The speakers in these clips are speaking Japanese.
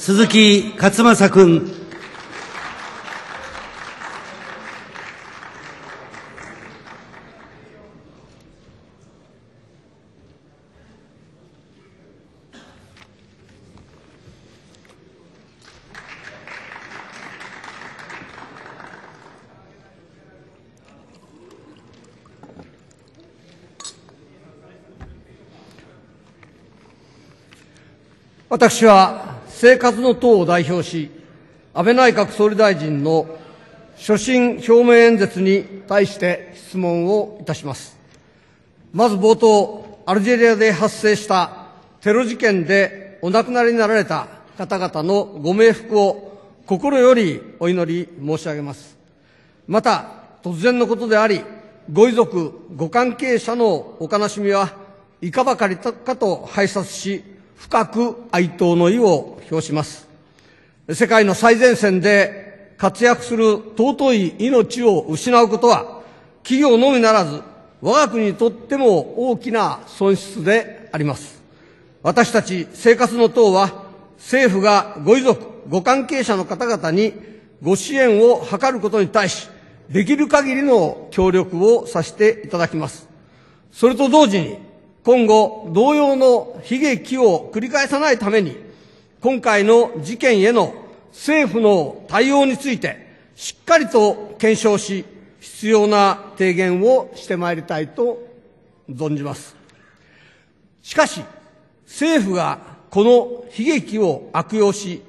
鈴木勝正君。私は生活の党を代表し、安倍内閣総理大臣の所信表明演説に対して質問をいたします。まず冒頭、アルジェリアで発生したテロ事件でお亡くなりになられた方々のご冥福を心よりお祈り申し上げます。また、突然のことであり、ご遺族、ご関係者のお悲しみはいかばかりかと拝察し、深く哀悼の意を表します。世界の最前線で活躍する尊い命を失うことは、企業のみならず、我が国にとっても大きな損失であります。私たち生活の党は、政府がご遺族、ご関係者の方々にご支援を図ることに対し、できる限りの協力をさせていただきます。それと同時に、今後、同様の悲劇を繰り返さないために、今回の事件への政府の対応について、しっかりと検証し、必要な提言をしてまいりたいと存じます。しかし、政府がこの悲劇を悪用し、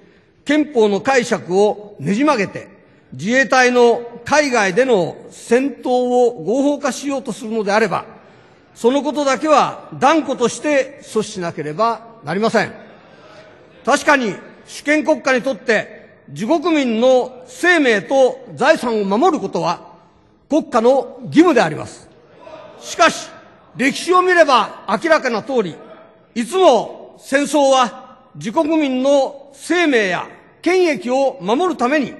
憲法の解釈をねじ曲げて、自衛隊の海外での戦闘を合法化しようとするのであれば、そのことだけは断固として阻止しなければなりません。確かに主権国家にとって自国民の生命と財産を守ることは国家の義務であります。しかし、歴史を見れば明らかな通り、いつも戦争は自国民の生命や権益を守るために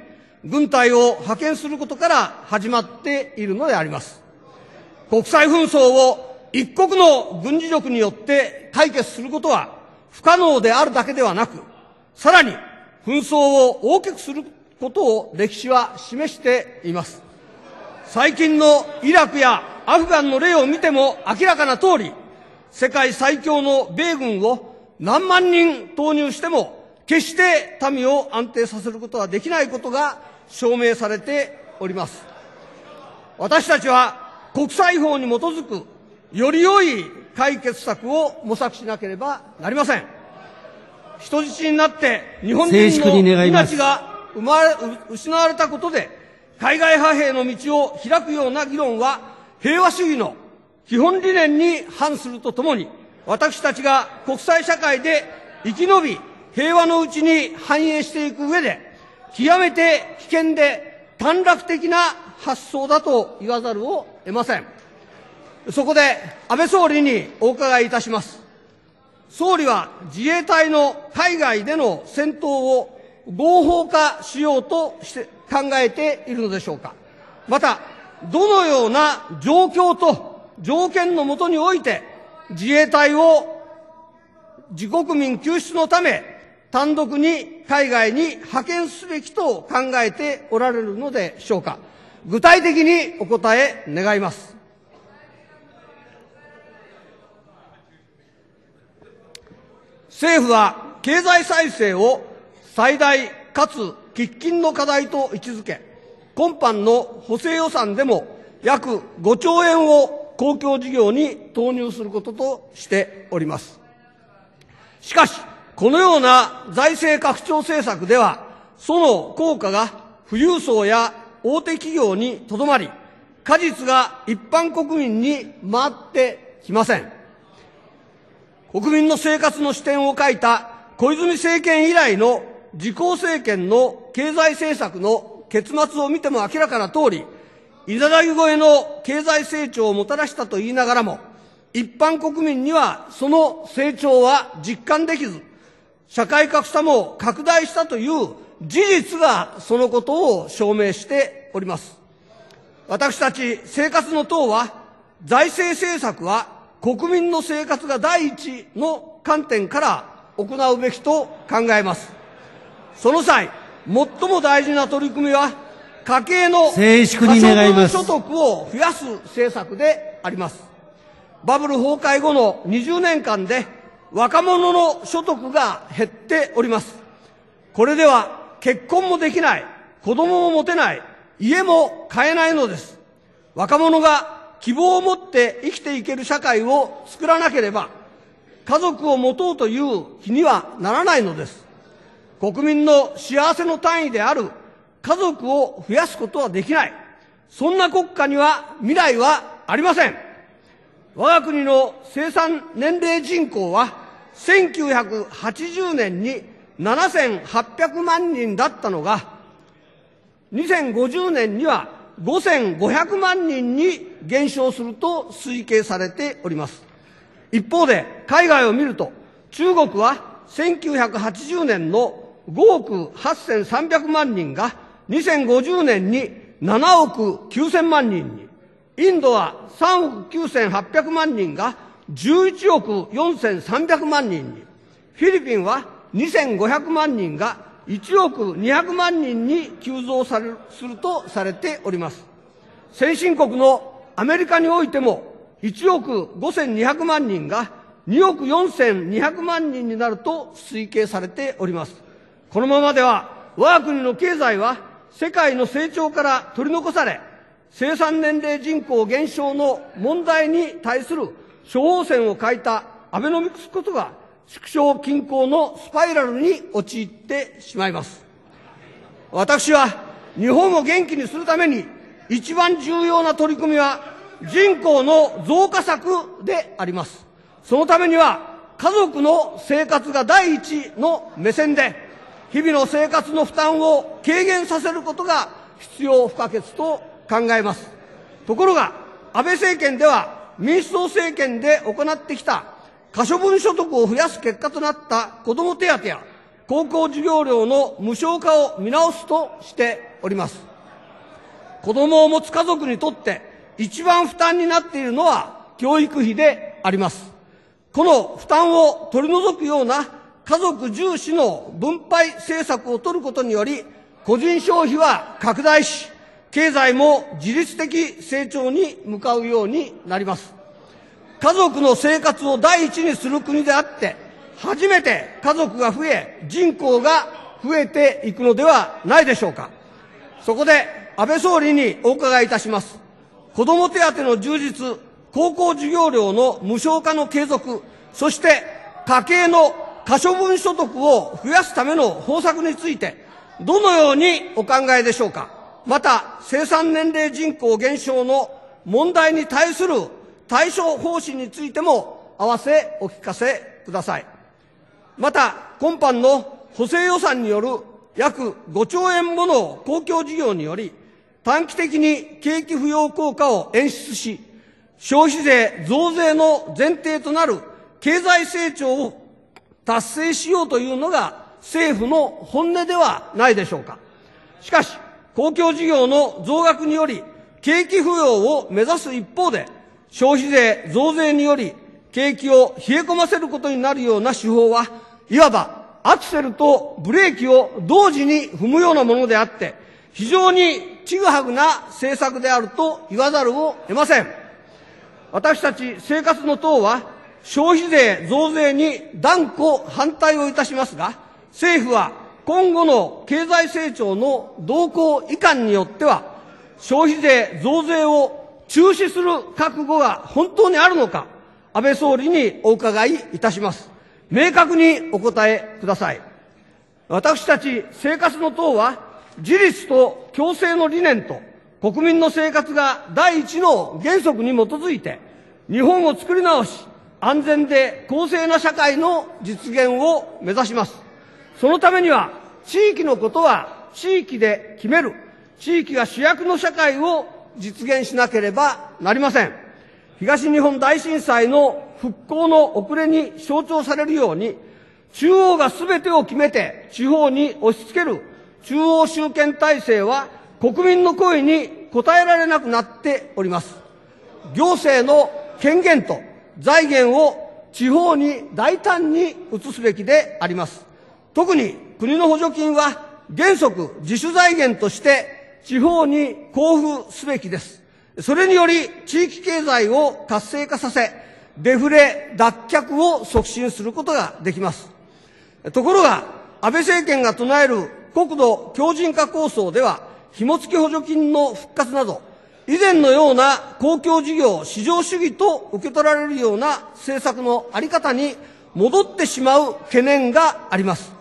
軍隊を派遣することから始まっているのであります。国際紛争を一国の軍事力によって解決することは不可能であるだけではなく、さらに紛争を大きくすることを歴史は示しています。最近のイラクやアフガンの例を見ても明らかな通り、世界最強の米軍を何万人投入しても、決して民を安定させることはできないことが証明されております。私たちは国際法に基づくより良い解決策を模索しなければなりません。人質になって日本人の命が生まれ失われたことで、海外派兵の道を開くような議論は、平和主義の基本理念に反するとともに、私たちが国際社会で生き延び、平和のうちに繁栄していく上で、極めて危険で短絡的な発想だと言わざるを得ません。そこで安倍総理にお伺いいたします。総理は自衛隊の海外での戦闘を合法化しようとして考えているのでしょうか。また、どのような状況と条件のもとにおいて自衛隊を自国民救出のため単独に海外に派遣すべきと考えておられるのでしょうか。具体的にお答え願います。政府は経済再生を最大かつ喫緊の課題と位置づけ、今般の補正予算でも約5兆円を公共事業に投入することとしております。しかし、このような財政拡張政策では、その効果が富裕層や大手企業にとどまり、果実が一般国民に回ってきません。国民の生活の視点を書いた小泉政権以来の自公政権の経済政策の結末を見ても明らかな通り、いざだぎ越えの経済成長をもたらしたと言いながらも、一般国民にはその成長は実感できず、社会格差も拡大したという事実がそのことを証明しております。私たち生活の党は、財政政策は国民の生活が第一の観点から行うべきと考えます。その際、最も大事な取り組みは、家計の静粛に願い所得を増やす政策であります。バブル崩壊後の20年間で、若者の所得が減っております。これでは結婚もできない、子供も持てない、家も買えないのです。若者が希望を持って生きていける社会を作らなければ、家族を持とうという気にはならないのです。国民の幸せの単位である家族を増やすことはできない。そんな国家には未来はありません。我が国の生産年齢人口は1980年に7800万人だったのが、2050年には5500万人に減少すると推計されております。一方で、海外を見ると、中国は1980年の5億8300万人が2050年に7億9000万人に、インドは3億9800万人が11億4300万人に、フィリピンは2500万人が1億200万人に急増されるするとされております。先進国のアメリカにおいても1億5200万人が2億4200万人になると推計されております。このままでは我が国の経済は世界の成長から取り残され、生産年齢人口減少の問題に対する処方箋を書いたアベノミクスことが縮小均衡のスパイラルに陥ってしまいます。私は日本を元気にするために一番重要な取り組みは人口の増加策であります。そのためには家族の生活が第一の目線で日々の生活の負担を軽減させることが必要不可欠と考えます。ところが安倍政権では民主党政権で行ってきた可処分所得を増やす結果となった子ども手当や高校授業料の無償化を見直すとしております。子供を持つ家族にとって一番負担になっているのは教育費であります。この負担を取り除くような家族重視の分配政策を取ることにより、個人消費は拡大し、経済も自律的成長に向かうようになります。家族の生活を第一にする国であって、初めて家族が増え、人口が増えていくのではないでしょうか。そこで安倍総理にお伺いいたします。子ども手当の充実、高校授業料の無償化の継続、そして家計の可処分所得を増やすための方策について、どのようにお考えでしょうか。また、生産年齢人口減少の問題に対する対処方針についても、合わせお聞かせください。また、今般の補正予算による約5兆円もの公共事業により、短期的に景気浮揚効果を演出し、消費税増税の前提となる経済成長を達成しようというのが政府の本音ではないでしょうか。しかし、公共事業の増額により景気浮揚を目指す一方で、消費税増税により景気を冷え込ませることになるような手法は、いわばアクセルとブレーキを同時に踏むようなものであって、非常にちぐはぐな政策であると言わざるを得ません。私たち生活の党は消費税増税に断固反対をいたしますが、政府は今後の経済成長の動向以下によっては、消費税増税を中止する覚悟が本当にあるのか、安倍総理にお伺いいたします。明確にお答えください。私たち生活の党は、自立と共生の理念と国民の生活が第一の原則に基づいて、日本を作り直し、安全で公正な社会の実現を目指します。そのためには、地域のことは地域で決める、地域が主役の社会を実現しなければなりません。東日本大震災の復興の遅れに象徴されるように、中央が全てを決めて地方に押し付ける中央集権体制は国民の声に応えられなくなっております。行政の権限と財源を地方に大胆に移すべきであります。特に国の補助金は原則自主財源として地方に交付すべきです。それにより地域経済を活性化させ、デフレ脱却を促進することができます。ところが、安倍政権が唱える国土強靭化構想では、紐付き補助金の復活など、以前のような公共事業市場主義と受け取られるような政策のあり方に戻ってしまう懸念があります。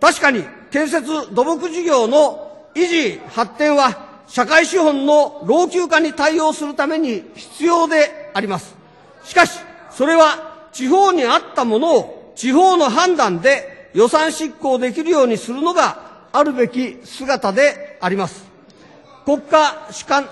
確かに建設土木事業の維持発展は社会資本の老朽化に対応するために必要であります。しかし、それは地方にあったものを地方の判断で予算執行できるようにするのがあるべき姿であります。国家主管、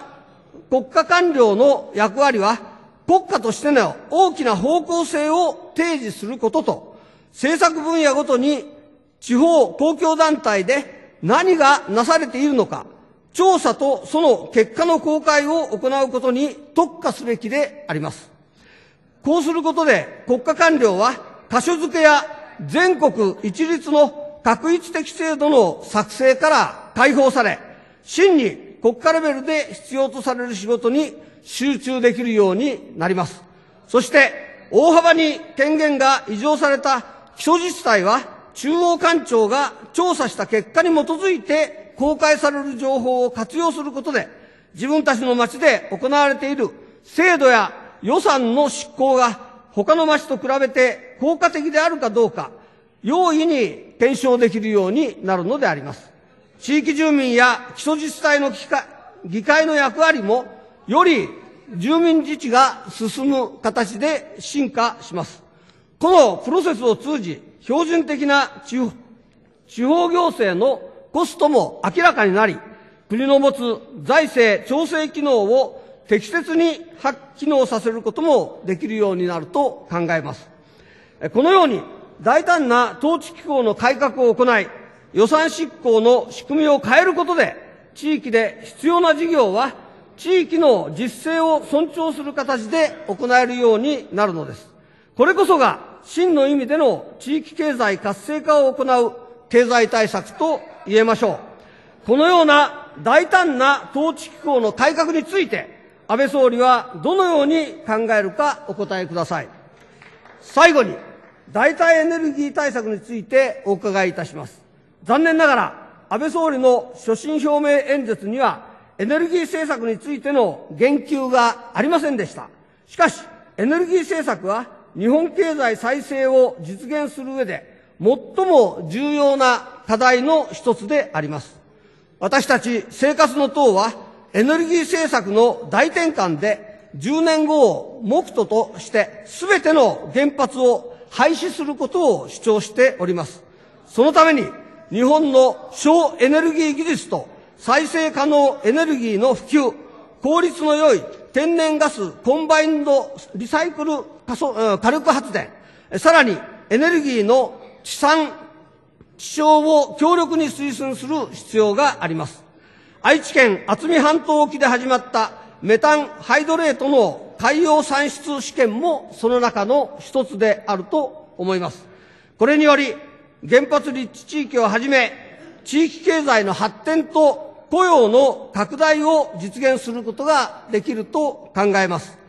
国家官僚の役割は国家としての大きな方向性を提示することと、政策分野ごとに地方公共団体で何がなされているのか、調査とその結果の公開を行うことに特化すべきであります。こうすることで国家官僚は箇所付けや全国一律の確一的制度の作成から解放され、真に国家レベルで必要とされる仕事に集中できるようになります。そして、大幅に権限が移譲された基礎自治体は、中央官庁が調査した結果に基づいて公開される情報を活用することで、自分たちの町で行われている制度や予算の執行が他の町と比べて効果的であるかどうか、容易に検証できるようになるのであります。地域住民や基礎自治体の議会の役割も、より住民自治が進む形で進化します。このプロセスを通じ、標準的な地方行政のコストも明らかになり、国の持つ財政調整機能を適切に発機能させることもできるようになると考えます。このように大胆な統治機構の改革を行い、予算執行の仕組みを変えることで、地域で必要な事業は地域の実勢を尊重する形で行えるようになるのです。これこそが真の意味での地域経済活性化を行う経済対策と言えましょう。このような大胆な統治機構の改革について、安倍総理はどのように考えるかお答えください。最後に、代替エネルギー対策についてお伺いいたします。残念ながら、安倍総理の所信表明演説には、エネルギー政策についての言及がありませんでした。しかし、エネルギー政策は日本経済再生を実現する上で最も重要な課題の一つであります。私たち生活の党はエネルギー政策の大転換で10年後を目途として全ての原発を廃止することを主張しております。そのために日本の省エネルギー技術と再生可能エネルギーの普及、効率の良い天然ガスコンバインドリサイクル火力発電、さらにエネルギーの地産地消を強力に推進する必要があります。愛知県渥美半島沖で始まったメタンハイドレートの海洋産出試験もその中の一つであると思います。これにより原発立地地域をはじめ地域経済の発展と雇用の拡大を実現することができると考えます。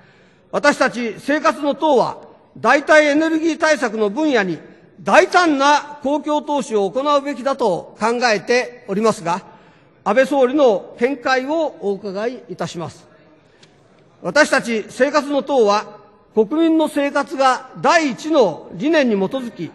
私たち生活の党は代替エネルギー対策の分野に大胆な公共投資を行うべきだと考えておりますが、安倍総理の見解をお伺いいたします。私たち生活の党は、国民の生活が第一の理念に基づき、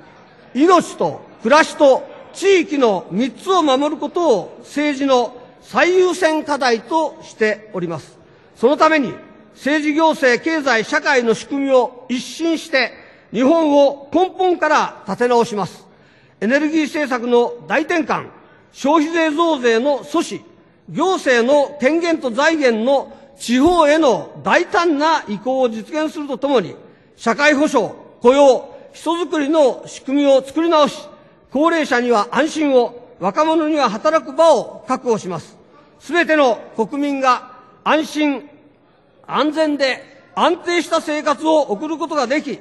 命と暮らしと地域の三つを守ることを政治の最優先課題としております。そのために、政治行政、経済、社会の仕組みを一新して、日本を根本から立て直します。エネルギー政策の大転換、消費税増税の阻止、行政の権限と財源の地方への大胆な移行を実現するとともに、社会保障、雇用、人づくりの仕組みを作り直し、高齢者には安心を、若者には働く場を確保します。すべての国民が安心、安全で安定した生活を送ることができ、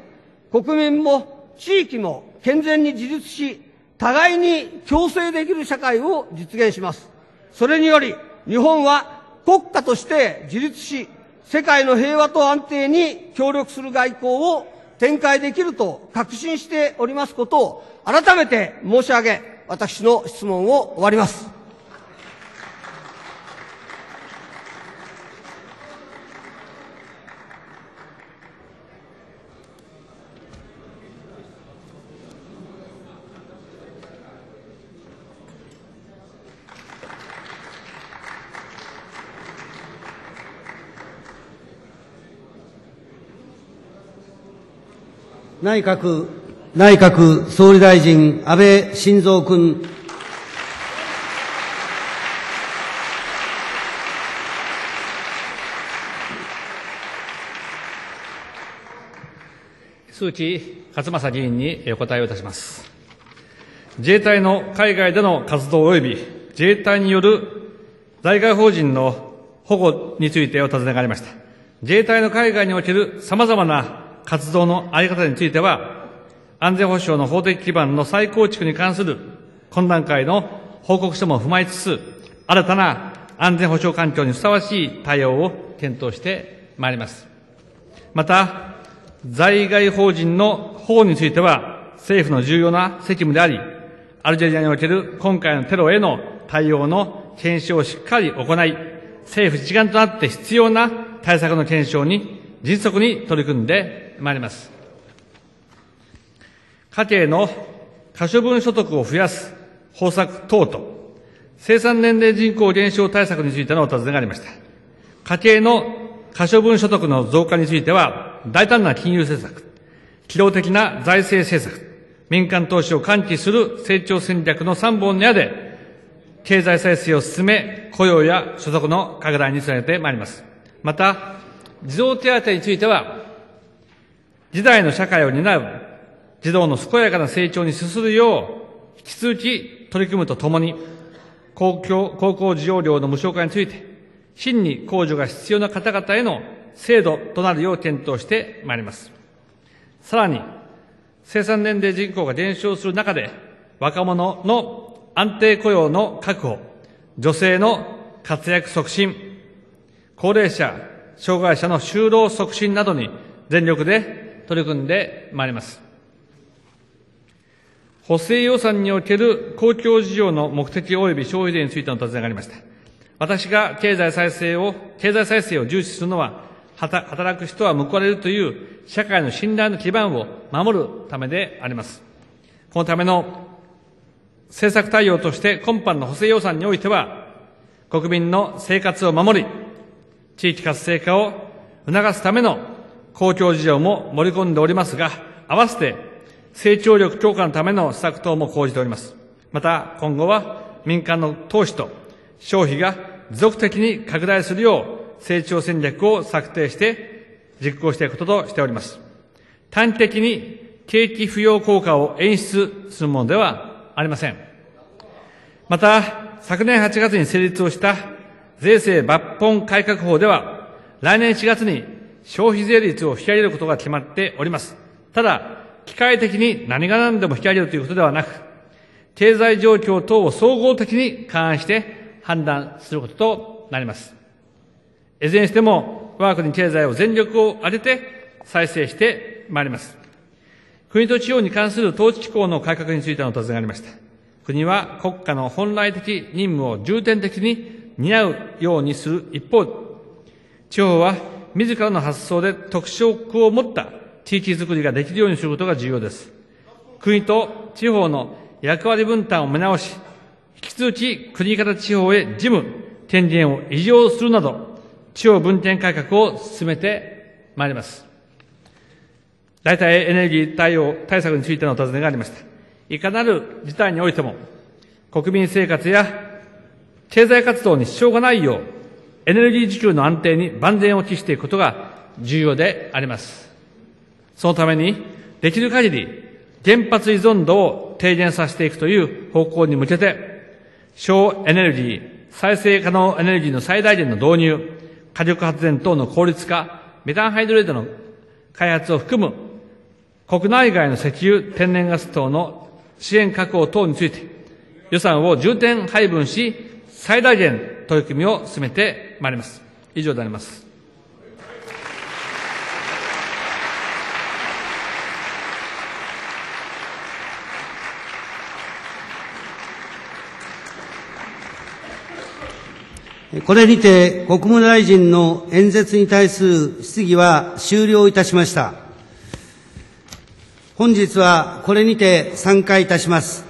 国民も地域も健全に自立し、互いに共生できる社会を実現します。それにより、日本は国家として自立し、世界の平和と安定に協力する外交を展開できると確信しておりますことを改めて申し上げ、私の質問を終わります。内閣、内閣総理大臣、安倍晋三君。鈴木勝正議員にお答えをいたします。自衛隊の海外での活動及び自衛隊による在外邦人の保護についてお尋ねがありました。自衛隊の海外における様々な活動のあり方については、安全保障の法的基盤の再構築に関する懇談会の報告書も踏まえつつ、新たな安全保障環境にふさわしい対応を検討してまいります。また、在外邦人の保護については、政府の重要な責務であり、アルジェリアにおける今回のテロへの対応の検証をしっかり行い、政府一丸となって必要な対策の検証に迅速に取り組んでまいります。家計の可処分所得を増やす方策等と、生産年齢人口減少対策についてのお尋ねがありました。家計の可処分所得の増加については、大胆な金融政策、機動的な財政政策、民間投資を喚起する成長戦略の3本の矢で、経済再生を進め、雇用や所得の拡大につなげてまいります。また、児童手当については、時代の社会を担う児童の健やかな成長に資するよう、引き続き取り組むとともに、公共、高校授業料の無償化について、真に控除が必要な方々への制度となるよう検討してまいります。さらに、生産年齢人口が減少する中で、若者の安定雇用の確保、女性の活躍促進、高齢者、障害者の就労促進などに全力で取り組んでまいります。補正予算における公共事業の目的及び消費税についてのお尋ねがありました。私が経済再生を、経済再生を重視するのは、働く人は報われるという社会の信頼の基盤を守るためであります。このための政策対応として今般の補正予算においては、国民の生活を守り、地域活性化を促すための公共事業も盛り込んでおりますが、合わせて成長力強化のための施策等も講じております。また、今後は民間の投資と消費が持続的に拡大するよう成長戦略を策定して実行していくこととしております。短期的に景気浮揚効果を演出するものではありません。また、昨年8月に成立をした税制抜本改革法では、来年4月に消費税率を引き上げることが決まっております。ただ、機械的に何が何でも引き上げるということではなく、経済状況等を総合的に勘案して判断することとなります。いずれにしても、我が国経済を全力を挙げて再生してまいります。国と地方に関する統治機構の改革についてのお尋ねがありました。国は国家の本来的任務を重点的に担うようにする一方、地方は自らの発想で特色を持った地域づくりができるようにすることが重要です。国と地方の役割分担を見直し、引き続き国から地方へ事務、権限を移譲するなど、地方分権改革を進めてまいります。代替エネルギー対応対策についてのお尋ねがありました。いかなる事態においても、国民生活や経済活動に支障がないよう、エネルギー需給の安定に万全を期していくことが重要であります。そのために、できる限り原発依存度を低減させていくという方向に向けて、省エネルギー、再生可能エネルギーの最大限の導入、火力発電等の効率化、メタンハイドレートの開発を含む国内外の石油、天然ガス等の支援確保等について、予算を重点配分し、最大限取り組みを進めてまいります。以上であります。これにて国務大臣の演説に対する質疑は終了いたしました。本日はこれにて散会いたします。